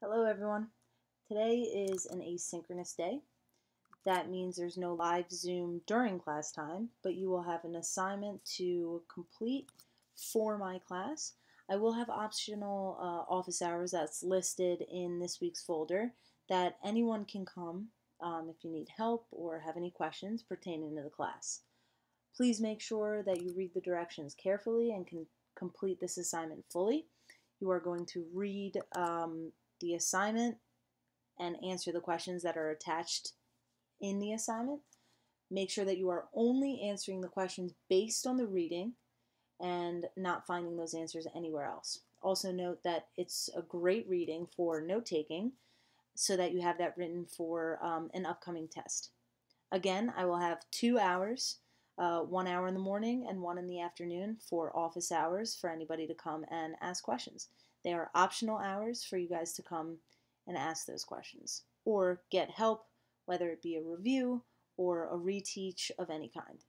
Hello everyone. Today is an asynchronous day. That means there's no live Zoom during class time, but you will have an assignment to complete for my class. I will have optional uh, office hours that's listed in this week's folder that anyone can come um, if you need help or have any questions pertaining to the class. Please make sure that you read the directions carefully and can complete this assignment fully. You are going to read um, the assignment and answer the questions that are attached in the assignment. Make sure that you are only answering the questions based on the reading and not finding those answers anywhere else. Also, note that it's a great reading for note taking so that you have that written for um, an upcoming test. Again, I will have two hours, uh, one hour in the morning and one in the afternoon for office hours for anybody to come and ask questions. They are optional hours for you guys to come and ask those questions or get help, whether it be a review or a reteach of any kind.